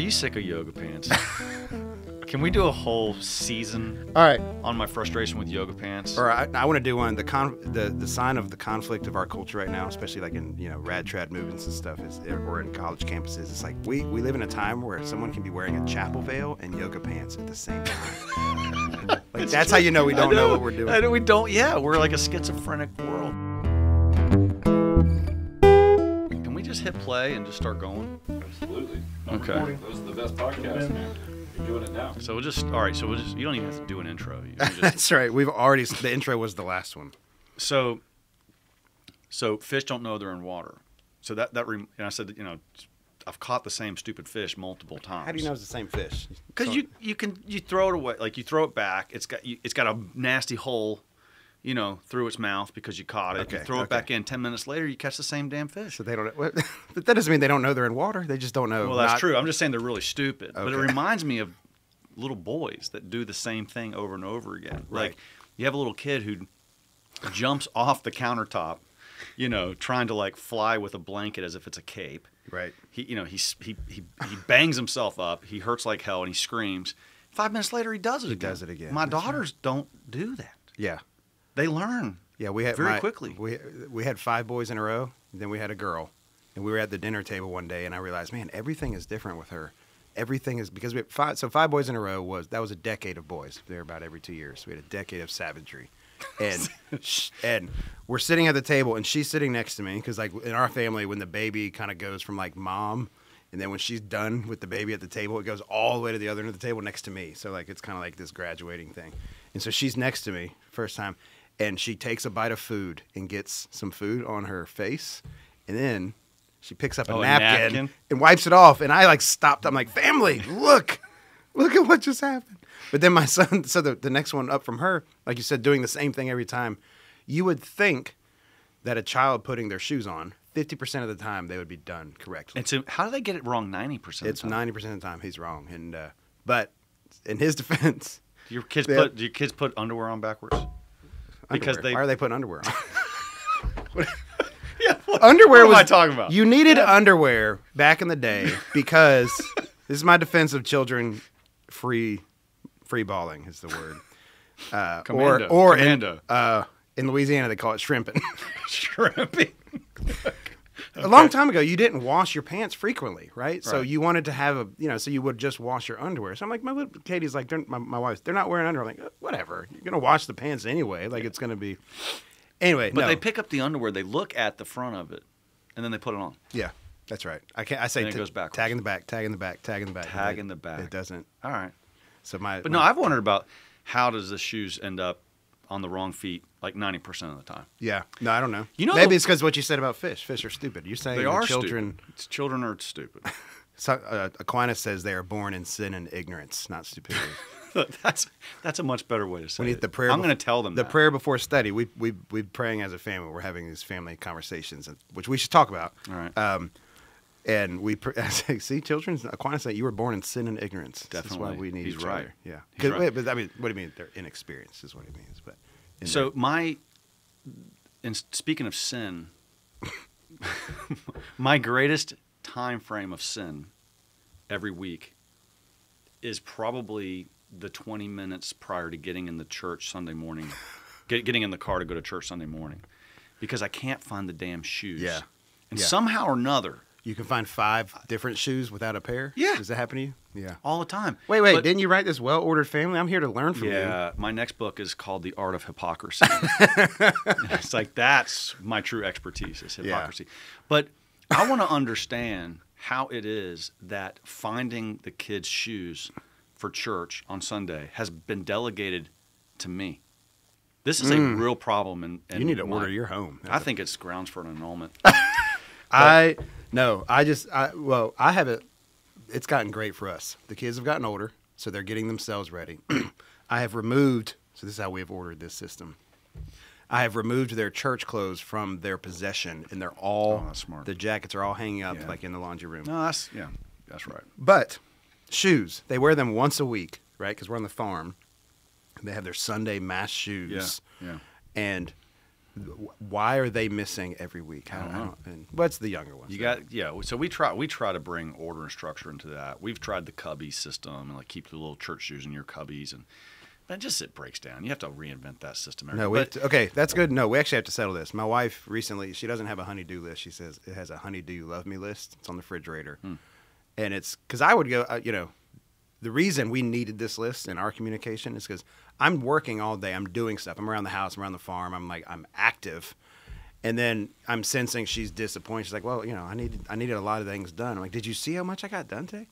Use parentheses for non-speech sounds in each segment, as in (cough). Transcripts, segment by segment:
you sick of yoga pants? (laughs) Can we do a whole season All right. on my frustration with yoga pants? Or I, I want to do one. The con the the sign of the conflict of our culture right now, especially like in you know rad trad movements and stuff, is eh, or in college campuses. It's like we we live in a time where someone can be wearing a chapel veil and yoga pants at the same time. (laughs) like that's how you know we don't know, what we're doing. I know we don't. Yeah, we're like a schizophrenic world. Can we just hit play and just start going? Absolutely. Okay. Those are the best podcasts, man. You're doing it now. So we'll just. All right. So we'll just. You don't even have to do an intro. (laughs) Just, That's right. We've already the intro was the last one. so. So fish don't know they're in water. So that that rem- and I said you know I've caught the same stupid fish multiple times. How do you know it's the same fish? Because So- you you can you throw it away like you throw it back. It's got you, it's got a nasty hole, you know, through its mouth because you caught it. you Okay, throw it back in. Ten minutes later, you catch the same damn fish. So they don't. (laughs) But that doesn't mean they don't know they're in water. They just don't know. well, that's not- true. I'm just saying they're really stupid. Okay. But it reminds me of little boys that do the same thing over and over again. Right. Like you have a little kid who jumps off the countertop, you know, trying to like fly with a blanket as if it's a cape. Right. He, you know, he he he, he bangs himself up. He hurts like hell, and he screams. Five minutes later, he does it again. does it again. My That's right. daughters don't do that. Yeah. They learn. Yeah, we had Very my- quickly. We we had five boys in a row. Then we had a girl, and we were at the dinner table one day, and I realized, man, everything is different with her. Everything is because we had five. So five boys in a row was that was a decade of boys. They're about every two years. We had a decade of savagery, (laughs) and and we're sitting at the table, and she's sitting next to me because like in our family, when the baby kind of goes from like mom. And then when she's done with the baby at the table, it goes all the way to the other end of the table next to me. So like it's kind of like this graduating thing. And so she's next to me first time, and she takes a bite of food and gets some food on her face, and then she picks up a, Oh, a napkin, napkin? and wipes it off. And I like stopped. I'm like, family, look, look at what just happened. But then my (laughs) son, so the, the next one up from her, like you said, doing the same thing every time. You would think that a child putting their shoes on, 50% of the time they would be done correctly. And so, how do they get it wrong ninety percent? It's 90% of the time he's wrong. And uh, but in his (laughs) defense, Your kids put do your kids put underwear on backwards. Because underwear. they- why are they putting underwear on? (laughs) Yeah. What, (laughs) underwear what was am I talking about? You needed underwear back in the day (laughs) because this is my defense of children free free balling is the word. Uh, Commando, or or commando. in uh, in Louisiana they call it shrimping. Shrimping. A long time ago, you didn't wash your pants frequently, right? So you wanted to have a, you know, so you would just wash your underwear. So I'm like, my little Katie's like, my, my wife's, they're not wearing underwear. I'm like, "Uh, whatever. You're gonna wash the pants anyway. Like it's gonna be. (sniffs) Anyway, But no. they pick up the underwear. They look at the front of it, and then they put it on. Yeah, that's right. I can't. I say And it goes backwards. Tag in the back. Tag in the back. Tag in the back. Tag in the back. It doesn't. All right. So my. But no, I've wondered about how does the shoes end up on the wrong feet like ninety percent of the time. Yeah. No, I don't know. You know maybe the- it's because what you said about fish. Fish are stupid. You're saying They the are children. stupid. It's children are stupid. (laughs) So, uh, Aquinas says they are born in sin and ignorance, not stupidity. (laughs) that's that's a much better way to say We need it. the prayer. I'm going to tell them the that. prayer before study. We we we praying as a family. We're having these family conversations, which we should talk about. All right. Um, and we (laughs) see, children. Aquinas said you were born in sin and ignorance. That's why Definitely. we need He's right. other. Yeah. He's right. but I mean, what do you mean? They're inexperienced, is what he means. But So my, and speaking of sin, (laughs) my greatest time frame of sin every week is probably the 20 minutes prior to getting in the church Sunday morning, (laughs) get, getting in the car to go to church Sunday morning, because I can't find the damn shoes. Yeah. And Yeah. somehow or another, You can find five different shoes without a pair. Yeah. Does that happen to you? Yeah. all the time. Wait, wait. But- didn't you write this well-ordered family? I'm here to learn from you. Yeah, my next book is called The Art of Hypocrisy. (laughs) it's like that's my true expertise is Yeah. hypocrisy. But I want to understand how it is that finding the kids' shoes for church on Sunday has been delegated to me. This is a real problem, and Mm. You need to order your home. I think it's grounds for an annulment. (laughs) I no, I just I well, I have it. It's gotten great for us. The kids have gotten older, so they're getting themselves ready. (clears throat) I have removed. So this is how we have ordered this system. I have removed their church clothes from their possession, and they're all Oh, the jackets are all hanging up Yeah. like in the laundry room. no, that's yeah, that's right. But shoes, they wear them once a week, right? Because we're on the farm. They have their Sunday mass shoes. Yeah, yeah. And why are they missing every week? I don't know. and what's the younger ones? You got yeah. So we try we try to bring order and structure into that. We've tried the cubby system and like keep the little church shoes in your cubbies and. But just it breaks down. You have to reinvent that system. every- No, we but- okay, that's good. No, we actually have to settle this. My wife recently, she doesn't have a honeydew list. She says it has a honeydew you love me list. It's on the refrigerator, Hmm. and it's because I would go. Uh, you know, the reason we needed this list in our communication is because I'm working all day. I'm doing stuff. I'm around the house. I'm around the farm. I'm like I'm active, and then I'm sensing she's disappointed. She's like, "Well, you know, I needed I needed a lot of things done." I'm like, "Did you see how much I got done today?"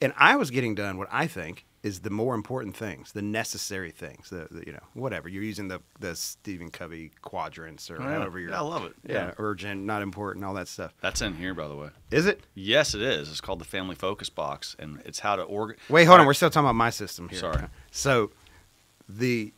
And I was getting done what I think is the more important things, the necessary things. The, the you know whatever you're using the the Stephen Covey quadrants or yeah. however you're. Yeah, I love it. Yeah, urgent, not important, all that stuff. That's in here, by the way. Is it? Yes, it is. It's called the Family Focus Box, and it's how to org. Wait, hold on. We're still talking about my system here. Sorry. So, the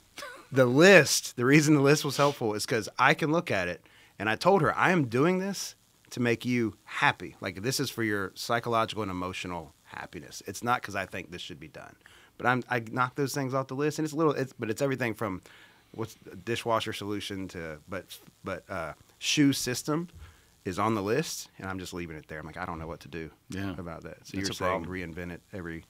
the list. The reason the list was helpful is because I can look at it, and I told her I am doing this to make you happy. Like this is for your psychological and emotional happiness. It's not because I think this should be done. But I'm I knock those things off the list, and it's a little. It's but it's everything from what's dishwasher solution to but but uh, shoe system is on the list, and I'm just leaving it there. I'm like I don't know what to do Yeah. about that. So It's you're saying problem. reinvent it every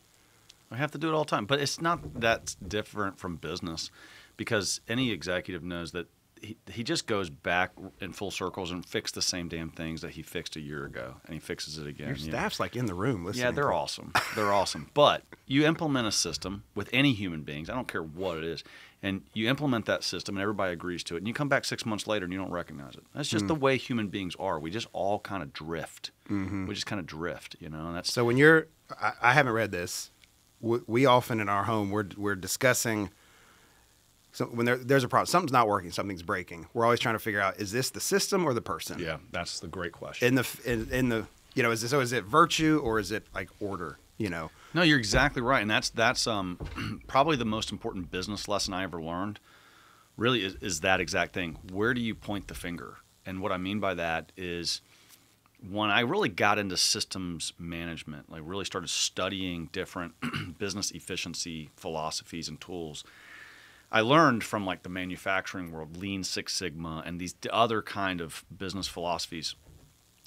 I have to do it all the time, but it's not that different from business, because any executive knows that he, he just goes back in full circles and fix the same damn things that he fixed a year ago, and he fixes it again. Your you know? staff's like in the room listening. Yeah, they're awesome. They're awesome. But you implement a system with any human beings, I don't care what it is, and you implement that system and everybody agrees to it, and you come back six months later and you don't recognize it. That's just hmm. the way human beings are. We just all kind of drift. Mm-hmm. We just kind of drift, you know, and that's So when you're, I, I haven't read this. We, we often in our home we're we're discussing. So when there, there's a problem, something's not working, something's breaking. We're always trying to figure out: is this the system or the person? yeah, that's the great question. In the in, in the you know is this, so is it virtue or is it like order? You know. No, you're exactly right, and that's that's um, (clears throat) probably the most important business lesson I ever learned. Really, is, is that exact thing. Where do you point the finger? And what I mean by that is, when I really got into systems management, like really started studying different (clears throat) business efficiency philosophies and tools. I learned from like the manufacturing world, Lean Six Sigma, and these other kind of business philosophies.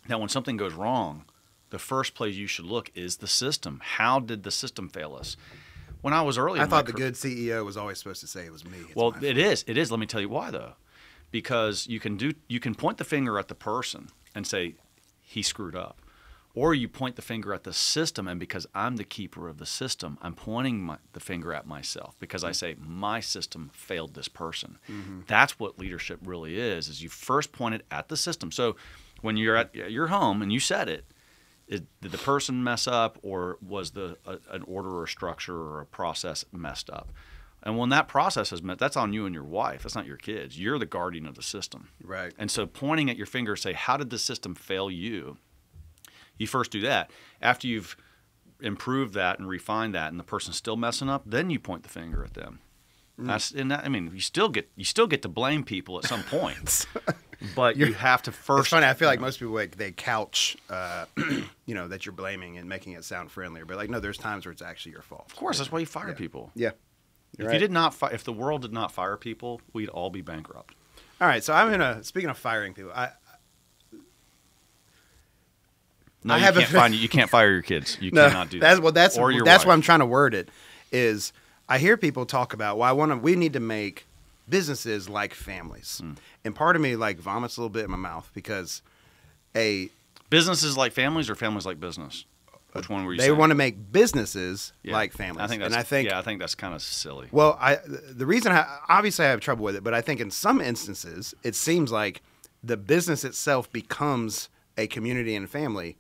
That when something goes wrong, the first place you should look is the system. How did the system fail us? When I was early, I thought the career- good CEO was always supposed to say it was me. It's well, it is. It is. Let me tell you why, though, because you can do. You can point the finger at the person and say he screwed up, or you point the finger at the system, and because I'm the keeper of the system, I'm pointing my, the finger at myself because I mm-hmm. say my system failed this person. Mm-hmm. That's what leadership really is. Is you first point it at the system. So when you're at your home and you said it, did the person mess up or was the a, an order or structure or a process messed up and when that process is met that's on you and your wife that's not your kids you're the guardian of the system Right. and so pointing at your finger say how did the system fail you you first do that after you've improved that and refined that and the person's still messing up then you point the finger at them that's and that, i mean you still get you still get to blame people at some point (laughs) but you have to first It's funny. I feel like most people like they couch, uh, (clears throat) you know, that you're blaming and making it sound friendlier. But like, no, there's times where it's actually your fault. of course that's why you fire Yeah. people Yeah. If you did not fi- if the world did not fire people we'd all be bankrupt All right. So I'm gonna. Speaking of firing people, I no I you have a- can't find you can't fire your kids you (laughs) cannot do that That's well. That's or your that's why wife. I'm trying to word it. Is I hear people talk about well, I want to. We need to make businesses like families, Hmm. and part of me like vomits a little bit in my mouth because a businesses like families or families like business which one were you they saying? want to make businesses Yeah. like families. I think that's, and I think yeah, I think that's kind of silly. Well, I the reason I obviously I have trouble with it, but I think in some instances it seems like the business itself becomes a community and family,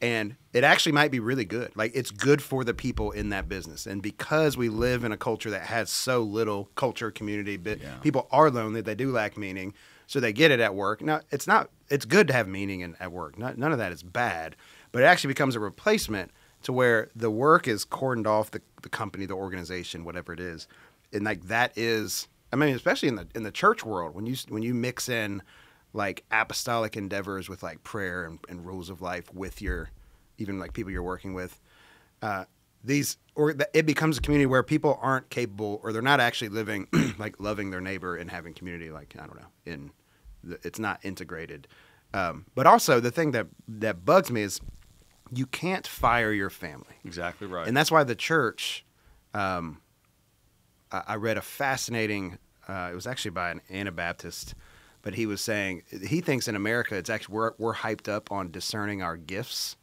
and it actually might be really good. Like it's good for the people in that business, and because we live in a culture that has so little culture, community, but Yeah. people are lonely, they do lack meaning, so they get it at work. Now it's not. It's good to have meaning in, at work. Not, none of that is bad, but it actually becomes a replacement to where the work is cordoned off the, the company, the organization, whatever it is, and like that is. I mean, especially in the in the church world, when you when you mix in like apostolic endeavors with like prayer and, and rules of life with your even like people you're working with, uh, these or it becomes a community where people aren't capable or they're not actually living (clears throat) like loving their neighbor and having community like I don't know in th- it's not integrated. Um, but also the thing that that bugs me is you can't fire your family. Exactly right. And that's why the church. Um, I, I read a fascinating. Uh, it was actually by an Anabaptist, but he was saying he thinks in America it's actually we're we're hyped up on discerning our gifts.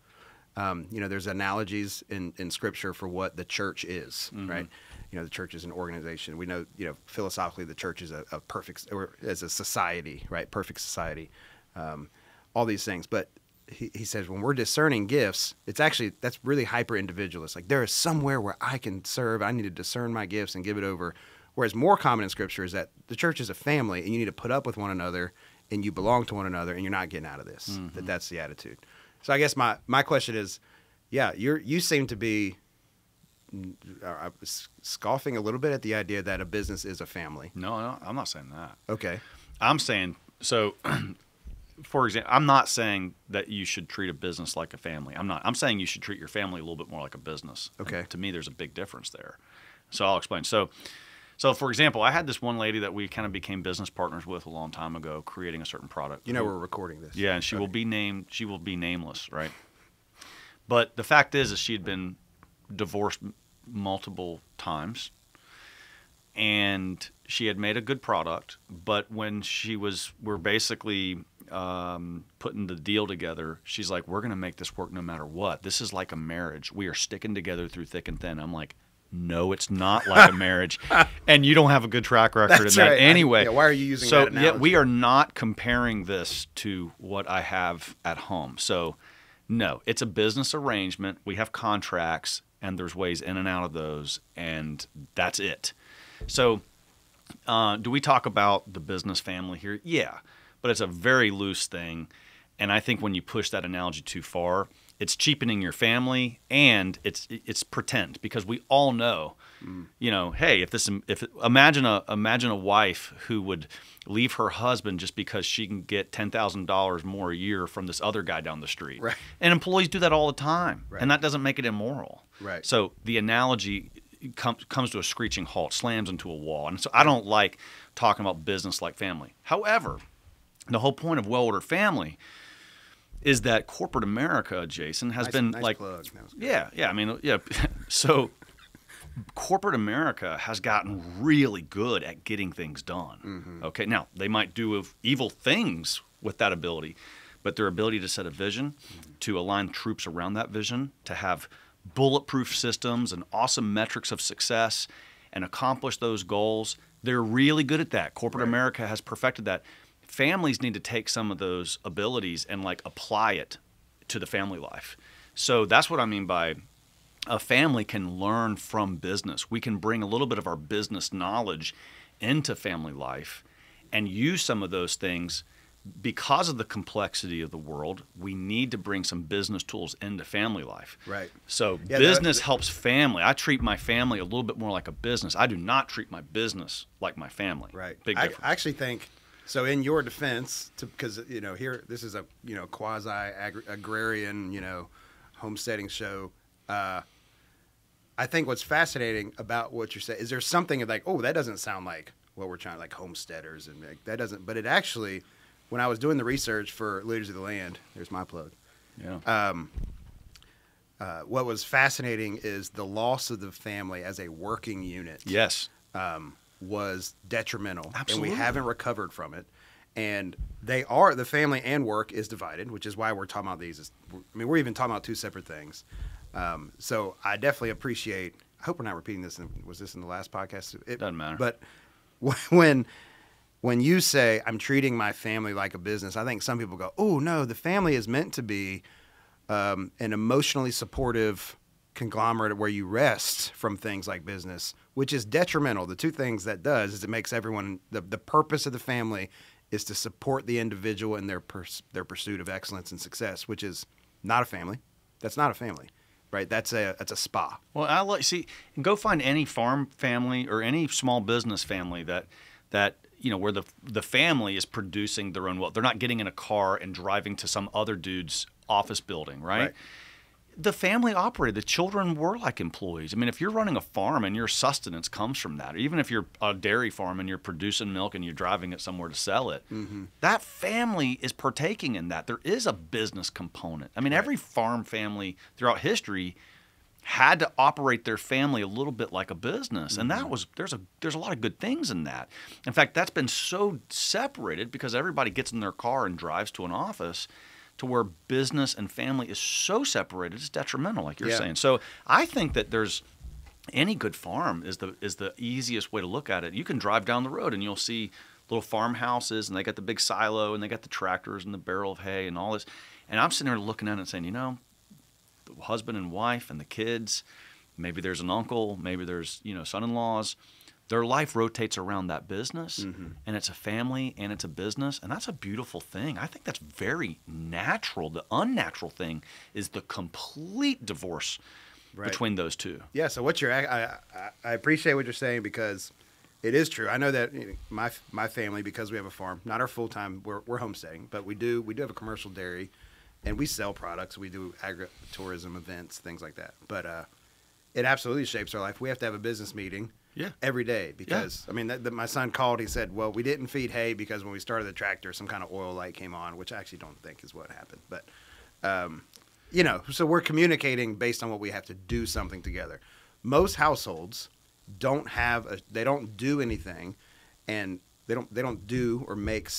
Um, you know, there's analogies in, in scripture for what the church is, right? You know, the church is an organization. We know, you know, philosophically, the church is a, a perfect, or as a society, right? Perfect society. Um, all these things. But he, he says when we're discerning gifts, it's actually, that's really hyper individualist. Like there is somewhere where I can serve, I need to discern my gifts and give it over. Whereas more common in scripture is that the church is a family and you need to put up with one another and you belong to one another and you're not getting out of this. That that's the attitude. So I guess my, my question is, yeah, you're you seem to be uh, uh, scoffing a little bit at the idea that a business is a family. no, no, I'm not saying that. Okay. I'm saying so. (clears throat) For example, I'm not saying that you should treat a business like a family. I'm not. I'm saying you should treat your family a little bit more like a business. And Okay. to me, there's a big difference there. So I'll explain. So, so for example, I had this one lady that we kind of became business partners with a long time ago, creating a certain product. You know we're recording this. Yeah, and she will be named. She will be nameless, right? But the fact is, is she had been divorced multiple times, and she had made a good product. But when she was, we're basically um, putting the deal together. She's like, "We're going to make this work no matter what. This is like a marriage. We are sticking together through thick and thin." I'm like. No, it's not like a marriage, (laughs) and you don't have a good track record That's in that right. I- anyway. yeah, why are you using so that yeah, we are not comparing this to what I have at home. So no, it's a business arrangement. We have contracts, and there's ways in and out of those, and that's it. So, uh, do we talk about the business family here? Yeah, but it's a very loose thing, and I think when you push that analogy too far, it's cheapening your family, and it's it's pretend because we all know, you know, hey, if this if imagine a imagine a wife who would leave her husband just because she can get ten thousand dollars more a year from this other guy down the street, Right. and employees do that all the time, Right. and that doesn't make it immoral, Right. So the analogy comes comes to a screeching halt, slams into a wall, and so I don't like talking about business like family. However, the whole point of well-ordered family is that corporate America, Jason, has Nice- been nice like, plug. That was good. yeah, yeah. I mean, yeah. (laughs) So corporate America has gotten really good at getting things done. Mm-hmm. Okay, now they might do evil things with that ability, but their ability to set a vision, Mm-hmm. to align troops around that vision, to have bulletproof systems and awesome metrics of success, and accomplish those goals, they're really good at that. Corporate Right. America has perfected that. Families need to take some of those abilities and like apply it to the family life. So that's what I mean by a family can learn from business. We can bring a little bit of our business knowledge into family life and use some of those things because of the complexity of the world. We need to bring some business tools into family life. Right. So Yeah, that- business helps family. I treat my family a little bit more like a business. I do not treat my business like my family. Right. Big I, difference. I actually think so. In your defense, because you know here this is a you know quasi agrarian you know homesteading show. Uh, I think what's fascinating about what you're saying is there's something like oh that doesn't sound like what we're trying like homesteaders and like, that doesn't but it actually when I was doing the research for Liturgy of the Land there's my plug yeah. um, uh, what was fascinating is the loss of the family as a working unit yes. um, was detrimental, Absolutely. and we haven't recovered from it. And they are the family and work is divided, which is why we're talking about these. I mean, we're even talking about two separate things. Um, so I definitely appreciate. I hope we're not repeating this. In, was this in the last podcast? It Doesn't matter. But (laughs) when when you say I'm treating my family like a business, I think some people go, "Oh no, the family is meant to be um, an emotionally supportive conglomerate where you rest from things like business, which is detrimental. The two things that does is it makes everyone the, the purpose of the family is to support the individual in their pers- their pursuit of excellence and success, which is not a family. That's not a family, right? That's a that's a spa. Well, I like see go find any farm family or any small business family that that you know where the the family is producing their own wealth. They're not getting in a car and driving to some other dude's office building, right? Right. The family operated. The children were like employees. I mean, if you're running a farm and your sustenance comes from that, or even if you're a dairy farm and you're producing milk and you're driving it somewhere to sell it, mm-hmm. that family is partaking in that. There is a business component. I mean, every farm family throughout history had to operate their family a little bit like a business and that mm-hmm. was there's a there's a lot of good things in that in fact that's been so separated because everybody gets in their car and drives to an office to where business and family is so separated it's detrimental like you're Yeah. saying so i think that there's any good farm is the is the easiest way to look at it you can drive down the road and you'll see little farmhouses and they got the big silo and they got the tractors and the barrel of hay and all this and i'm sitting there looking at it and saying you know the husband and wife and the kids. Maybe there's an uncle, maybe there's, you know, son-in-laws. Their life rotates around that business and it's a family and it's a business and that's a beautiful thing. I think that's very natural. The unnatural thing is the complete divorce Right. between those two. Yeah. So what you're, I, I, I appreciate what you're saying because it is true. I know that you know, my my family, because we have a farm, not our full time, we're, we're homesteading, but we do we do have a commercial dairy, and we sell products. We do agritourism events, things like that. But uh, it absolutely shapes our life. We have to have a business meeting. Yeah. Every day because I mean, that, that my son called. He said, "Well, we didn't feed hay because when we started the tractor, some kind of oil light came on, which I actually don't think is what happened." But um, you know, so we're communicating based on what we have to do something together. Most households don't have a, they don't do anything, and they don't they don't do or make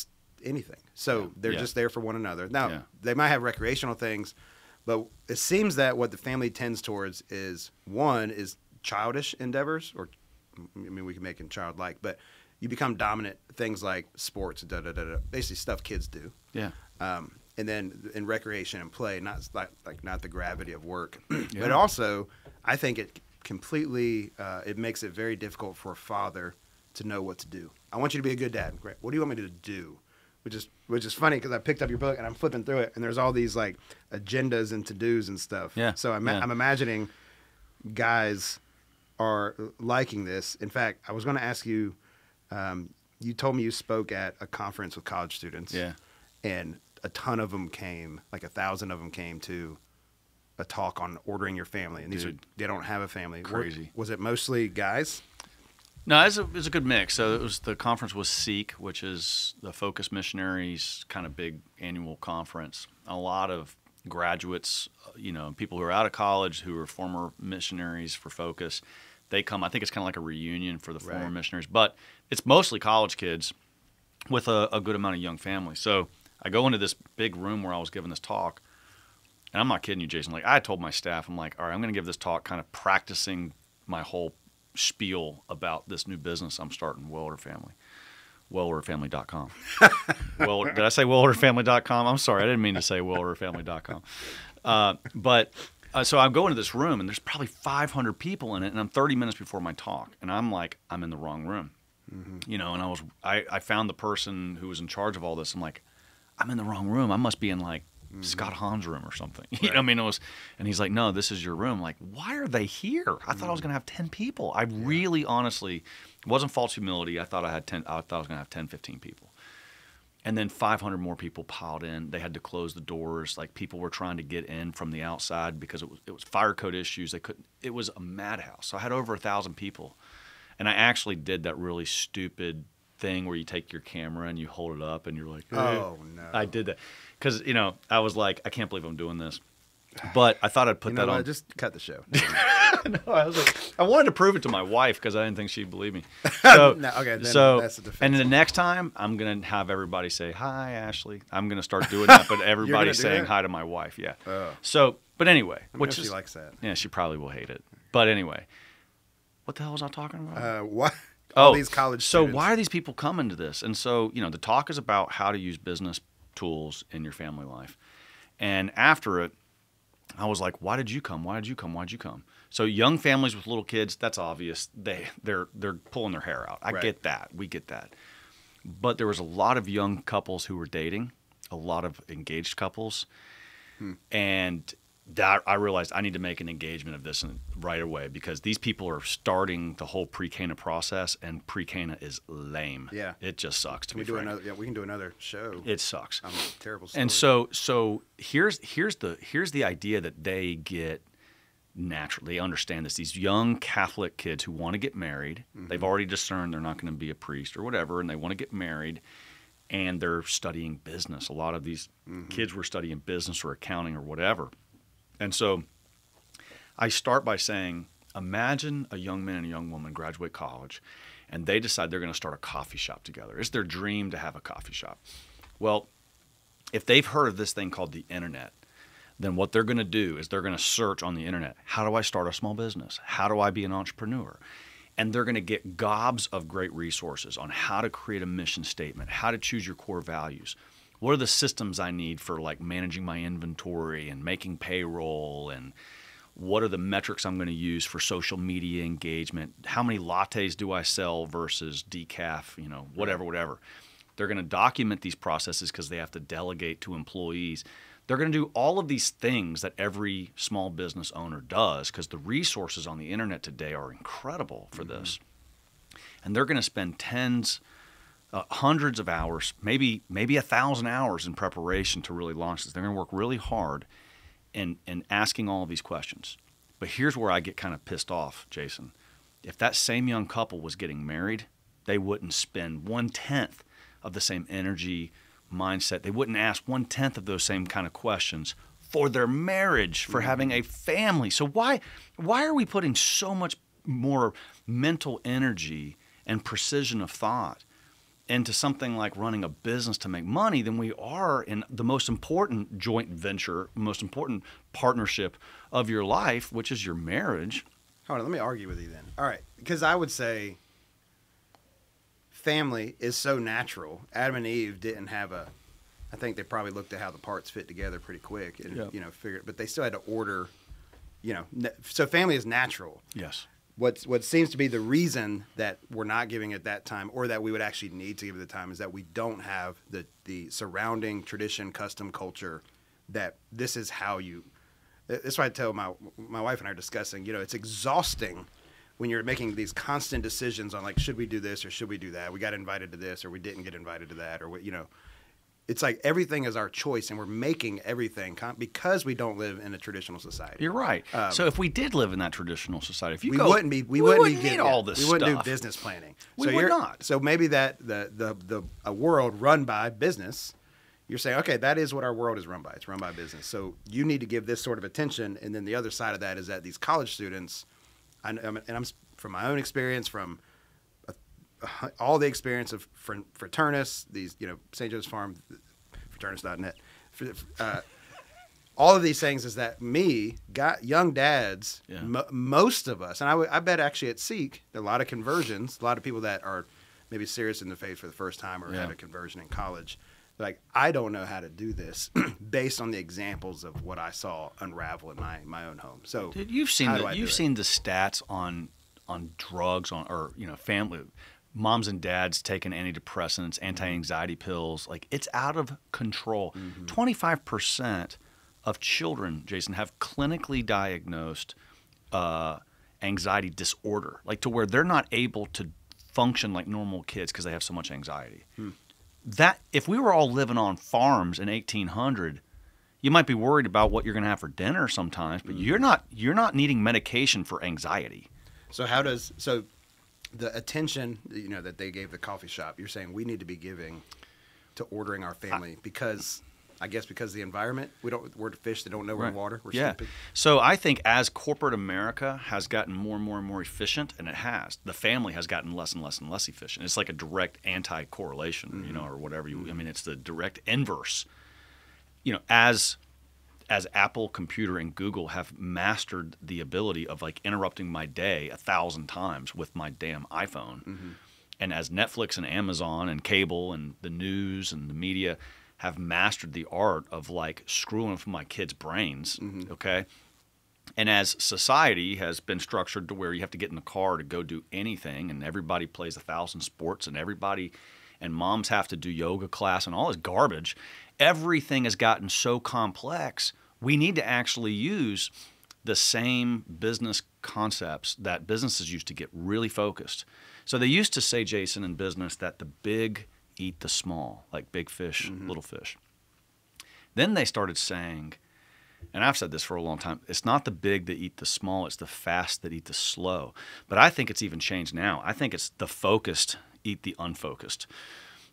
anything. So they're Yeah. just there for one another. Now Yeah. they might have recreational things, but it seems that what the family tends towards is one is childish endeavors, or I mean we can make it childlike, but you become dominant things like sports, da da da da, basically stuff kids do Yeah. um, and then in recreation and play, not like like not the gravity of work, (clears throat) but also I think it completely uh, it makes it very difficult for a father to know what to do. I want you to be a good dad. Great. What do you want me to do? Which is which is funny because I picked up your book and I'm flipping through it and there's all these like agendas and to dos and stuff. Yeah, So I'm, yeah. I'm imagining guys are liking this. In fact, I was going to ask you. Um, you told me you spoke at a conference with college students Yeah. and a ton of them came, like a thousand of them came to a talk on ordering your family, and these Dude. are they don't have a family. Were- Crazy. Was it mostly guys? No, it's a, it's a good mix. So it was the conference was Seek, which is the Focus Missionaries kind of big annual conference. A lot of graduates, you know, people who are out of college who are former missionaries for Focus, they come. I think it's kind of like a reunion for the former Right. missionaries, but it's mostly college kids with a, a good amount of young families. So I go into this big room where I was giving this talk, and I'm not kidding you, Jason. Like I told my staff, I'm like, all right, I'm going to give this talk, kind of practicing my whole spiel about this new business I'm starting, Welder Family. WellOrderedFamily.com. (laughs) well, did I say WellOrderedFamily.com? I'm sorry, I didn't mean to say WellOrderedFamily.com. Uh, but uh, so I go into this room, and there's probably 500 people in it, and I'm 30 minutes before my talk, and I'm like, I'm in the wrong room, mm-hmm. you know. And I was, I, I found the person who was in charge of all this. I'm like, I'm in the wrong room. I must be in like mm-hmm. Scott Hahn's room or something. (laughs) You know, I mean, it was, and he's like, no, this is your room. I'm like, why are they here? I thought I was mm. gonna have ten people. I really, honestly, it wasn't false humility. I thought I had ten. I thought I was gonna have 10, 15 people. And then 500 more people piled in. They had to close the doors. Like people were trying to get in from the outside because it was it was fire code issues. They couldn't. It was a madhouse. So I had over a thousand people, and I actually did that really stupid thing where you take your camera and you hold it up and you're like, "Hey." Oh eh. no! I did that because you know I was like, I can't believe I'm doing this. But I thought I'd put You know that what? on. Just cut the show. (laughs) no, I was like, I wanted to prove it to my wife because I didn't think she'd believe me. (laughs) So, No, okay, then so that's defense. and then the next time I'm gonna have everybody say hi, Ashley. I'm gonna start doing that, but (laughs) everybody do saying hi to my wife. Yeah. Oh. So, but anyway, I which is she likes that. yeah, she probably will hate it. But anyway, what the hell was I talking about? Uh, what? All these college. Oh, So students. why are these people coming to this? And so you know, the talk is about how to use business tools in your family life. And after it, I was like, "Why did you come? Why did you come? Why did you come?" So young families with little kids, that's obvious. They they're they're pulling their hair out. I Right. get that. We get that. But there was a lot of young couples who were dating, a lot of engaged couples, Hmm. and that I realized I need to make an engagement of this right away because these people are starting the whole pre-Cana process, and pre-Cana is lame. Yeah. it just sucks. To Can we do frank. another? Yeah, we can do another show. It sucks. I'm a terrible. Story. And so so here's here's the here's the idea that they get naturally they understand this these young catholic kids who want to get married mm-hmm. they've already discerned they're not going to be a priest or whatever and they want to get married and they're studying business a lot of these mm-hmm. kids were studying business or accounting or whatever and so i start by saying imagine a young man and a young woman graduate college and they decide they're going to start a coffee shop together it's their dream to have a coffee shop well if they've heard of this thing called the internet, then what they're going to do is they're going to search on the internet how do I start a small business? How do I be an entrepreneur? And they're going to get gobs of great resources on how to create a mission statement, how to choose your core values. What are the systems I need for like managing my inventory and making payroll and what are the metrics I'm going to use for social media engagement? How many lattes do I sell versus decaf, you know, whatever, whatever. They're going to document these processes because they have to delegate to employees. They're going to do all of these things that every small business owner does because the resources on the internet today are incredible for mm-hmm. this. And they're going to spend tens, uh, hundreds of hours, maybe maybe a thousand hours in preparation to really launch this. They're going to work really hard in in asking all of these questions. But here's where I get kind of pissed off, Jason. If that same young couple was getting married, they wouldn't spend one tenth of the same energy, mindset. They wouldn't ask one tenth of those same kind of questions for their marriage, for having a family. So why why are we putting so much more mental energy and precision of thought into something like running a business to make money than we are in the most important joint venture, most important partnership of your life, which is your marriage. Hold on, let me argue with you then. All right, because I would say family is so natural. Adam and Eve didn't have a. I think they probably looked at how the parts fit together pretty quick, and Yeah. you know figured. But they still had to order. You know, so family is natural. Yes. What's what seems to be the reason that we're not giving it that time, or that we would actually need to give it the time, is that we don't have the the surrounding tradition, custom culture. That this is how you. That's why I tell my my wife and I are discussing. You know, it's exhausting when you're making these constant decisions on like, should we do this or should we do that? We got invited to this or we didn't get invited to that, or what you know. It's like everything is our choice, and we're making everything because we don't live in a traditional society. You're right. Um, so if we did live in that traditional society, if you we go, wouldn't be we, wouldn't, be need getting all this we wouldn't stuff. do business planning We so would you're- not. so maybe that the, the the a world run by business you're saying okay that is what our world is run by it's run by business so you need to give this sort of attention and then the other side of that is that these college students I, and i'm from my own experience from all the experience of fr- Fraternus these you know st joe's farm fraternus.net uh, all of these things is that me got young dads Yeah. mo- most of us and I bet actually at seek there are a lot of conversions a lot of people that are maybe serious in the faith for the first time or Yeah. had a conversion in college like i don't know how to do this (clears throat) based on the examples of what i saw unravel in my, my own home so Dude, you've seen the, I you've it? seen the stats on on drugs on or you know family moms and dads taking antidepressants, anti-anxiety pills. Like it's out of control. Mm-hmm. 25 percent of children, Jason, have clinically diagnosed uh, anxiety disorder, like to where they're not able to function like normal kids because they have so much anxiety. Hmm. That if we were all living on farms in 1800, you might be worried about what you're going to have for dinner sometimes, but mm. you're not you're not needing medication for anxiety. So how does so the attention you know that they gave the coffee shop? You're saying we need to be giving to ordering our family because I guess because the environment we don't we're fish that don't know we're in water. We're yeah. So I think as corporate America has gotten more and more and more efficient, and it has, the family has gotten less and less and less efficient. It's like a direct anti-correlation, you mm-hmm. know, or whatever you. I mm-hmm. mean, it's the direct inverse. You know, as as Apple Computer and Google have mastered the ability of like interrupting my day a thousand times with my damn iPhone, mm-hmm. and as Netflix and Amazon and cable and the news and the media have mastered the art of like screwing with my kids' brains, mm-hmm. okay? And as society has been structured to where you have to get in the car to go do anything, and everybody plays a thousand sports, and everybody and moms have to do yoga class and all this garbage, everything has gotten so complex. we need to actually use the same business concepts that businesses used to get really focused. So they used to say, Jason, in business, that the big eat the small, like big fish, mm-hmm. little fish. Then they started saying, and I've said this for a long time, it's not the big that eat the small, it's the fast that eat the slow. But I think it's even changed now. I think it's the focused eat the unfocused.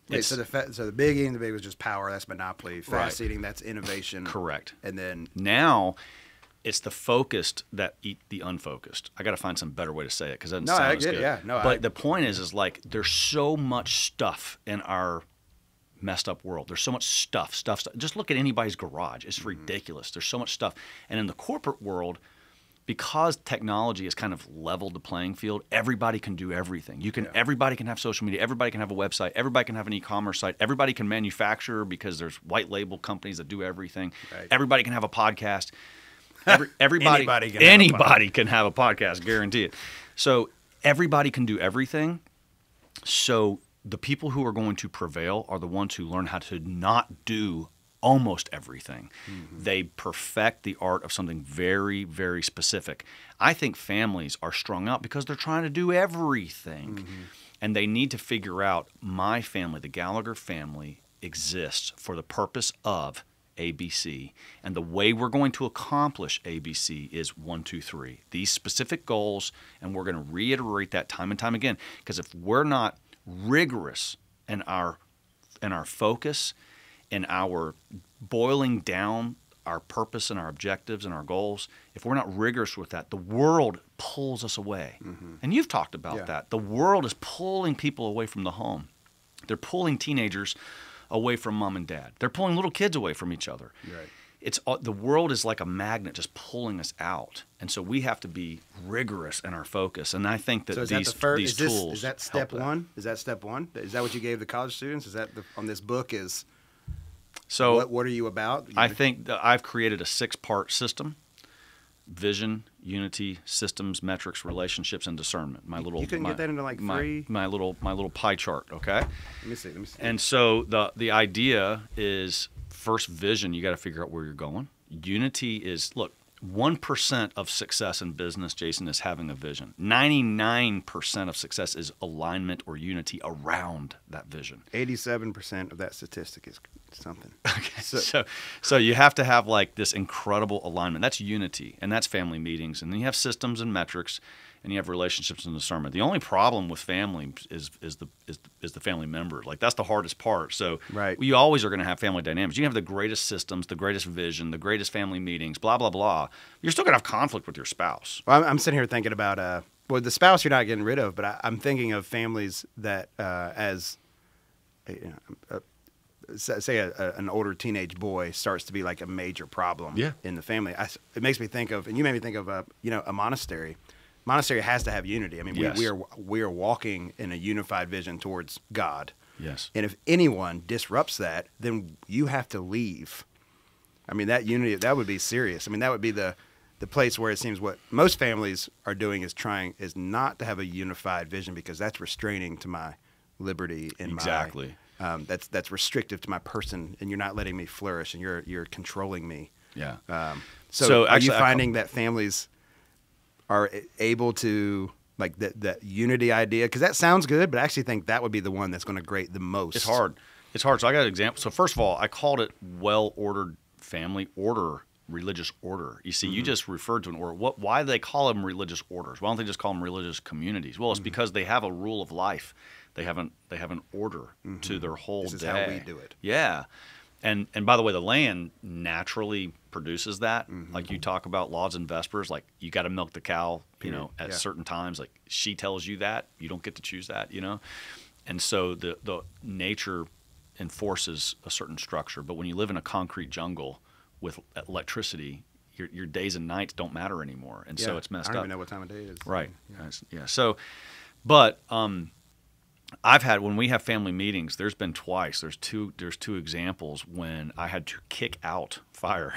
Wait, It's- so the fa- so the big eating the big was just power. That's monopoly. Fast Right. eating. That's innovation. Correct. And then Now, it's the focused that eat the unfocused. I got to find some better way to say it because it doesn't No, sound I as good. yeah. No, but I- the point is, is like there's so much stuff in our messed up world. There's so much stuff, stuff, stuff. Just look at anybody's garage. It's Mm-hmm. ridiculous. There's so much stuff. And in the corporate world, because technology has kind of leveled the playing field, everybody can do everything. You can, Yeah. everybody can have social media. Everybody can have a website. Everybody can have an e-commerce site. Everybody can manufacture because there's white label companies that do everything. Right. Everybody can have a podcast. Every, (laughs) everybody, Anybody can have a anybody can have a podcast, guarantee it. So everybody can do everything. So the people who are going to prevail are the ones who learn how to not do almost everything. Mm-hmm. They perfect the art of something very, very specific. I think families are strung out because they're trying to do everything. Mm-hmm. And they need to figure out my family, the Gallagher family, exists for the purpose of ABC. And the way we're going to accomplish ABC is one, two, three. These specific goals, and we're going to reiterate that time and time again. Because if we're not rigorous in our in our focus, in our boiling down our purpose and our objectives and our goals, if we're not rigorous with that, the world pulls us away. Mm-hmm. And you've talked about Yeah. that. The world is pulling people away from the home. They're pulling teenagers away from mom and dad. They're pulling little kids away from each other. Right. It's the world is like a magnet just pulling us out, and so we have to be rigorous in our focus. And I think that so is these that the first? these Is, this, tools is that step one? Is that step one? Is that what you gave the college students? Is that the, on this book? Is So what what are you about? I think that I've created a six-part system: vision, unity, systems, metrics, relationships, and discernment. My little you couldn't my, get that into, like, my- three? My, little my little pie chart. Okay. Let me see. Let me see. And so the the idea is first vision. You got to figure out where you're going. Unity is look. One percent of success in business, Jason, is having a vision. Ninety-nine percent of success is alignment or unity around that vision. Eighty-seven percent of that statistic is something. (laughs) So, So- so, you have to have like this incredible alignment. That's unity, and that's family meetings, and then you have systems and metrics, and you have relationships and discernment. The only problem with family is is the is, is the family member. Like that's the hardest part. So Right. you always are going to have family dynamics. You have the greatest systems, the greatest vision, the greatest family meetings, blah blah blah. You're still going to have conflict with your spouse. Well, I'm, I'm sitting here thinking about uh, well, the spouse you're not getting rid of, but I, I'm thinking of families that uh, as you know, uh, say a, a, an older teenage boy starts to be like a major problem Yeah. in the family. I s it makes me think of, and you made me think of, uh, you know, a monastery. Monastery has to have unity. I mean, Yes. we, we are we are walking in a unified vision towards God. Yes. And if anyone disrupts that, then you have to leave. I mean, that unity that would be serious. I mean, that would be the the place where it seems what most families are doing is trying is not to have a unified vision because that's restraining to my liberty and Exactly. my um, that's that's restrictive to my person, and you're not letting me flourish, and you're you're controlling me. Yeah. Um, so, So are actually, you finding that families are able to like that that unity idea? Because that sounds good, but I actually think that would be the one that's going to grate the most. It's hard. It's hard. So I got an example. So first of all, I called it well-ordered family order, religious order. You see, you Mm-hmm. just referred to an order. What? Why do they call them religious orders? Why don't they just call them religious communities? Well, it's Mm-hmm. because they have a rule of life. They have an they have an order to their whole Mm-hmm. This is day. how we do it. Yeah. And and by the way, the land naturally produces that. Mm-hmm. Like you talk about lauds and vespers, like you got to milk the cow, you know, at Yeah. certain times. Like she tells you that you don't get to choose that, you know. And so the the nature enforces a certain structure. But when you live in a concrete jungle with electricity, your your days and nights don't matter anymore, and so it's messed up. I don't up. even know what time of day it is. Right. Yes. Yeah. So, but um, I've had when we have family meetings. There's been twice. There's two. There's two examples when I had to kick out, (laughs) fire,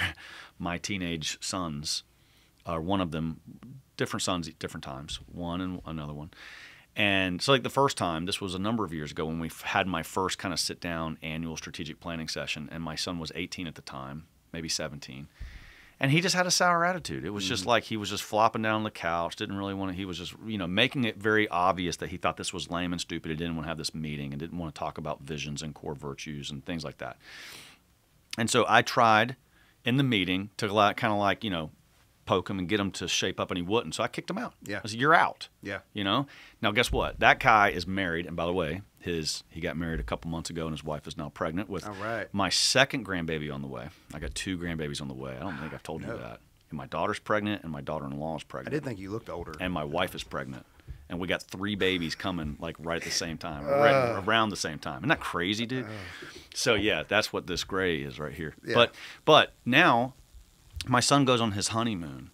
my teenage sons. Uh, one of them, different sons at different times. One and another one. And so, like the first time, this was a number of years ago when we had my first kind of sit down annual strategic planning session, and my son was 18 at the time, maybe 17 and he just had a sour attitude. It was Mm. just like he was just flopping down on the couch, didn't really want to. He was just, you know, making it very obvious that he thought this was lame and stupid. He didn't want to have this meeting and didn't want to talk about visions and core virtues and things like that. And so I tried in the meeting to like, kind of like, you know, poke him and get him to shape up, and he wouldn't. So I kicked him out. Yeah. I said, "You're out." Yeah. You know. Now guess what? That guy is married, and by the way, his he got married a couple months ago, and his wife is now pregnant with All right. my second grandbaby on the way. I got two grandbabies on the way. I don't think I've told No. you that. And my daughter's pregnant, and my daughter-in-law is pregnant. I did think you looked older. and my wife is pregnant. And we got three babies coming like right at the same time, or right around the same time. Isn't that crazy, dude? Uh. So yeah, that's what this gray is right here. Yeah. But but now my son goes on his honeymoon.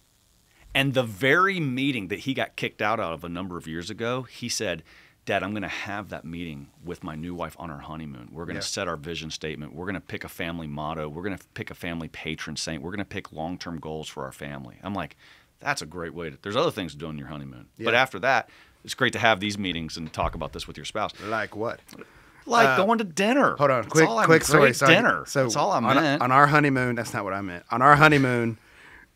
And the very meeting that he got kicked out of a number of years ago, he said, Dad, I'm going to have that meeting with my new wife on our honeymoon. We're going to Yeah. set our vision statement. We're going to pick a family motto. We're going to pick a family patron saint. We're going to pick long term goals for our family. I'm like, that's a great way to. There's other things to do on your honeymoon. But after that, it's great to have these meetings and talk about this with your spouse. like what? Like Uh, going to dinner. Hold on, That's quick, quick story. great So I- dinner. So that's all I on, meant. on our honeymoon, that's not what I meant. On our honeymoon,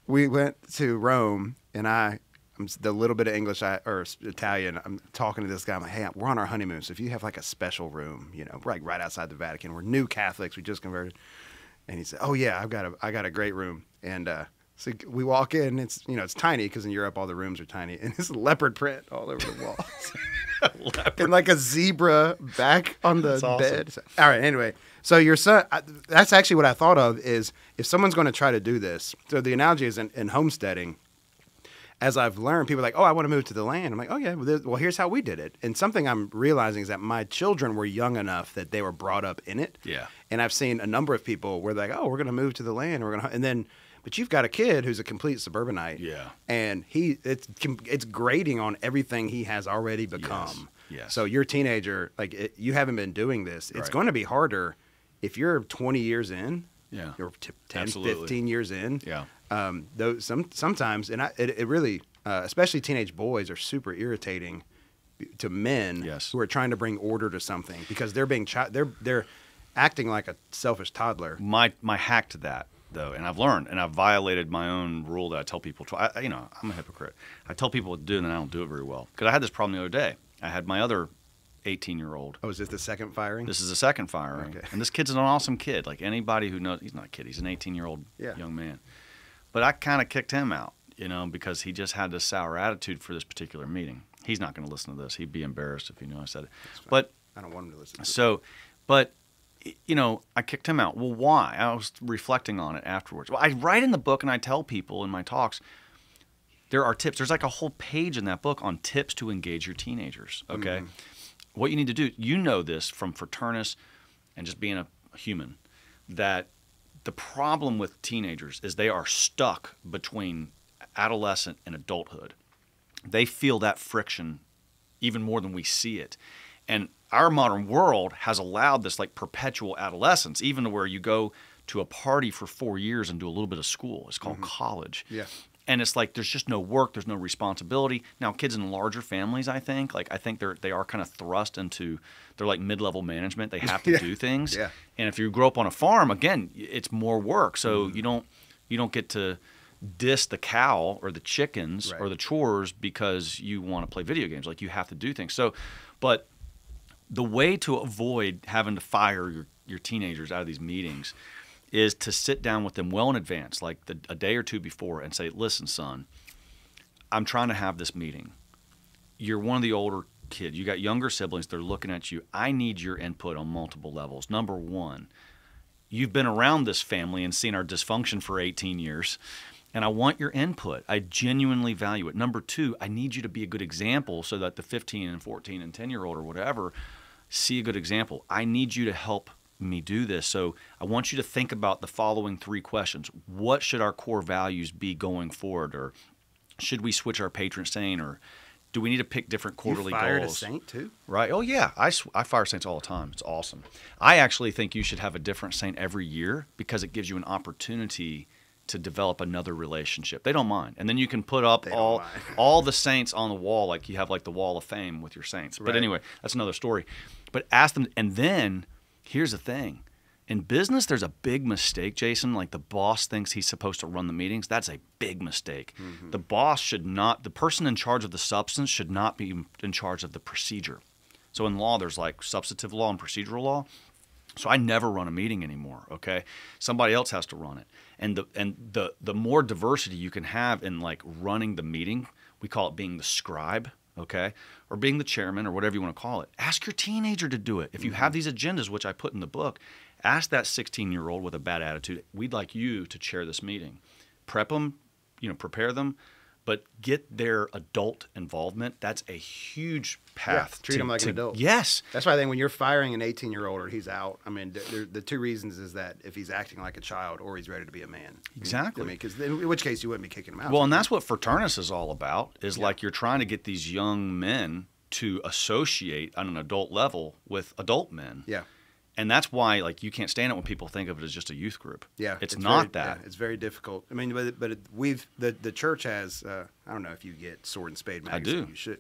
we went to Rome, and I, I'm the little bit of English I, or Italian. I'm talking to this guy. I'm like, hey, we're on our honeymoon, so if you have like a special room, you know, right, right outside the Vatican, we're new Catholics. We just converted, and he said, oh yeah, I've got a, I got a great room, and uh, so we walk in. It's you know, it's tiny because in Europe all the rooms are tiny, (laughs) and it's leopard print all over the (laughs) walls. and like a zebra back on the awesome. bed. So- all right. Anyway, so your son. I, that's actually what I thought of is if someone's going to try to do this. So the analogy is in, in homesteading. As I've learned, people are like, "Oh, I want to move to the land." I'm like, "Oh yeah, well, well, here's how we did it." And something I'm realizing is that my children were young enough that they were brought up in it. Yeah. And I've seen a number of people where they're like, "Oh, we're going to move to the land. We're going to," and then, but you've got a kid who's a complete suburbanite. Yeah. And he, it's it's grading on everything he has already become. Yes. So your teenager, like it, you haven't been doing this. It's Right. going to be harder if you're 20 years in. Yeah. You're t- 10, Absolutely. 15 years in. Yeah. Um, those some sometimes, and I, it, it really, uh, especially teenage boys, are super irritating to men Yes. who are trying to bring order to something because they're being chi- they're they're acting like a selfish toddler. my my hack to that though, and I've learned, and I've violated my own rule that I tell people. To, I, you know, I'm a hypocrite. I tell people to do, and then I don't do it very well. Because I had this problem the other day. I had my other 18 year old. Oh, is this the second firing? This is the second firing, Okay. and this kid's an awesome kid. Like anybody who knows, he's not a kid. He's an 18 year old Yeah. young man. But I kind of kicked him out, you know, because he just had this sour attitude for this particular meeting. He's not going to listen to this. He'd be embarrassed if he knew I said it. But I don't want him to listen. To so, but you know, I kicked him out. Well, why? I was reflecting on it afterwards. Well, I write in the book and I tell people in my talks there are tips. There's like a whole page in that book on tips to engage your teenagers. Okay, mm-hmm. What you need to do. You know this from Fraternus and just being a human that the problem with teenagers is they are stuck between adolescent and adulthood. They feel that friction even more than we see it. And our modern world has allowed this like perpetual adolescence, even to where you go to a party for four years and do a little bit of school. It's called mm-hmm. college. Yeah. And it's like there's just no work, there's no responsibility. Now, kids in larger families, I think, like I think they're they are kind of thrust into they're like mid level management. They have to (laughs) Yeah. do things. Yeah. And if you grow up on a farm, again, it's more work. So Mm-hmm. you don't you don't get to diss the cow or the chickens or the chores because you want to play video games. Like you have to do things. So, but the way to avoid having to fire your, your teenagers out of these meetings is to sit down with them well in advance, like the, a day or two before, and say, "Listen, son, I'm trying to have this meeting. You're one of the older kids. You got younger siblings. They're looking at you. I need your input on multiple levels. Number one, you've been around this family and seen our dysfunction for 18 years and I want your input. I genuinely value it. Number two, I need you to be a good example so that the 15 and 14 and 10 year old or whatever see a good example. I need you to help me do this. So I want you to think about the following three questions What should our core values be going forward? Or should we switch our patron saint? Or do we need to pick different quarterly you fired goals? a saint too. Right. Oh yeah. I, I fire saints all the time. It's awesome. I actually think you should have a different saint every year because it gives you an opportunity to develop another relationship. They don't mind, and then you can put up They all (laughs) all the saints on the wall, like you have like the wall of fame with your saints. But anyway, that's another story. But ask them, and then here's the thing: In business, there's a big mistake, Jason. Like the boss thinks he's supposed to run the meetings. That's a big mistake. Mm-hmm. The boss should not, the person in charge of the substance should not be in charge of the procedure. So in law, there's like substantive law and procedural law. So I never run a meeting anymore. Okay, somebody else has to run it, and the and the the more diversity you can have in like running the meeting, we call it being the scribe. Okay, or being the chairman or whatever you want to call it. Ask your teenager to do it. If you have mm-hmm. these agendas, which I put in the book, ask that 16 year old with a bad attitude. We'd like you to chair this meeting. Prep them, you know, prepare them, but get their adult involvement. That's a huge path. treat to- them like an adult. Yes. That's why I think when you're firing an 18 year old or he's out, I mean, th- the two reasons is that if he's acting like a child or he's ready to be a man. Exactly. I mean, because in which case you wouldn't be kicking him out. Well, and that's what Fraternus is all about. Is like you're trying to get these young men to associate on an adult level with adult men. yeah. And that's why like you can't stand it when people think of it as just a youth group. Yeah, It's, very- not that. yeah, it's very difficult. I mean, but but it, we've the the church has. Uh, I don't know if you get Sword and Spade magazine. I do. You should.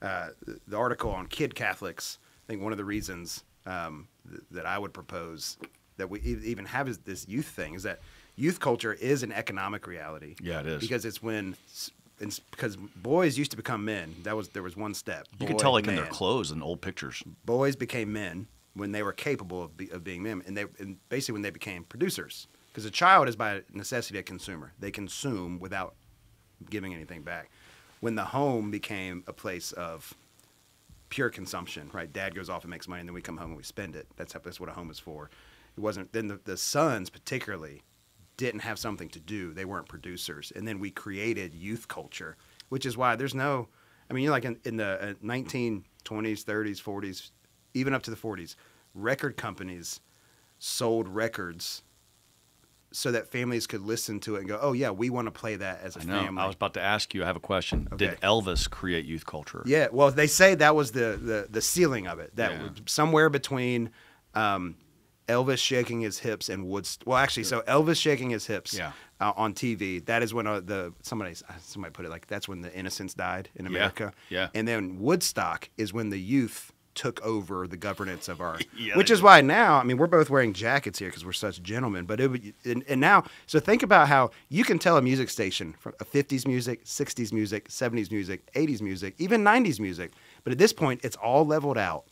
Uh, the, article on kid Catholics. I think one of the reasons um, th- that I would propose that we even have is this youth thing is that youth culture is an economic reality. Yeah, it is. because it's when. s- It's because boys used to become men. That was there was one step. you can tell like in their clothes and old pictures. boys became men when they were capable of, be, of being men, and they and basically when they became producers. Because a child is by necessity a consumer; they consume without giving anything back. When the home became a place of pure consumption, right? Dad goes off and makes money, and then we come home and we spend it. That's how, that's what a home is for. It wasn't. Then the, the sons, particularly, didn't have something to do. They weren't producers, and then we created youth culture, which is why there's no. I mean, you know, like in, in the uh, 1920s, 30s, 40s, even up to the 40s, record companies sold records so that families could listen to it and go, "Oh yeah, we want to play that as a I know. family." I was about to ask you. I have a question. Did Elvis create youth culture? Yeah, well, they say that was the the, the ceiling of it. That Yeah. somewhere between um, Elvis shaking his hips and Woodst. Well, actually, so Elvis shaking his hips Yeah. uh, on TV. That is when uh, the somebody somebody put it like that's when the innocents died in Yeah, America. yeah. And then Woodstock is when the youth took over the governance of our (laughs) Yeah, which is did. why now i mean we're both wearing jackets here because we're such gentlemen but it would and, and now so think about how you can tell a music station from a 50s music 60s music 70s music 80s music even 90s music but at this point it's all leveled out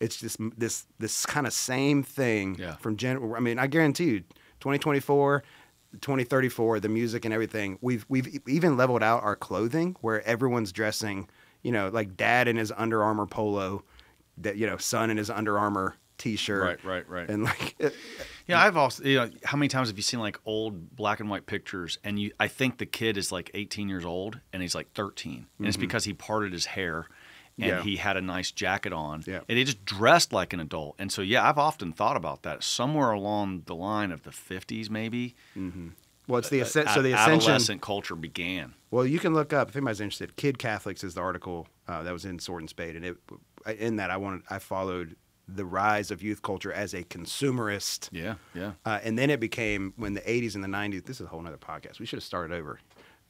it's just this this kind of same thing Yeah. from gen i mean i guarantee you 2024 2034 the music and everything we've we've even leveled out our clothing where everyone's dressing you know like dad in his Under Armour polo that you know son in his Under Armour t-shirt Right, right, right. and like it- Yeah, I've also, you know, how many times have you seen like old black and white pictures and you, I think the kid is like 18 years old and he's like 13. And it's because he parted his hair and Mm-hmm. Yeah. he had a nice jacket on Yeah. and he just dressed like an adult. And so, yeah, I've often thought about that somewhere along the line of the 50s, maybe. well it's the uh, ascent so the ad- ascension adolescent culture began. Well, you can look up if anybody's interested. Kid Catholics is the article uh, that was in Sword and Spade, and it in that I wanted I followed the rise of youth culture as a consumerist, Yeah, yeah. uh, and then it became when the '80s and the '90s. This is a whole other podcast. We should have started over.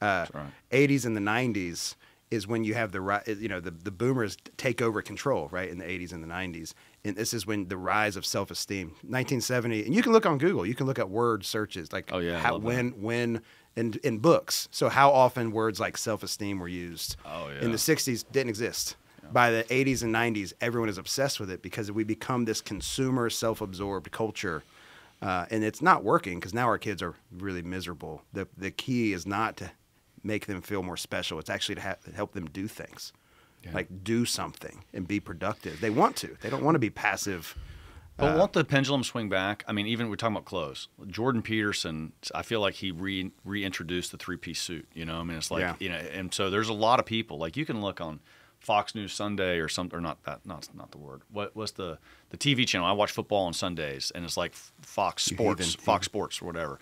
Uh, right. '80s and the '90s is when you have the ri- you know the the boomers take over control, right? In the '80s and the '90s, and this is when the rise of self-esteem. 1970, and you can look on Google. You can look at word searches like Oh, yeah, how, love that. when when in in books. So how often words like self-esteem were used? Oh, yeah. In the 60s didn't exist. By the 80s and 90s, everyone is obsessed with it because we become this consumer, self-absorbed culture. Uh, and it's not working because now our kids are really miserable. The the key is not to make them feel more special. It's actually to ha- help them do things, Yeah. like do something and be productive. They want to. They don't want to be passive. But won't the pendulum swing back? I mean, even we're talking about clothes. Jordan Peterson, I feel like he re reintroduced the three piece suit. You know, I mean, it's like Yeah. you know, and so there's a lot of people. Like you can look on Fox News Sunday or something, or not that, not not the word. What was the the TV channel? I watch football on Sundays, and it's like Fox Sports. Fox Sports, or whatever.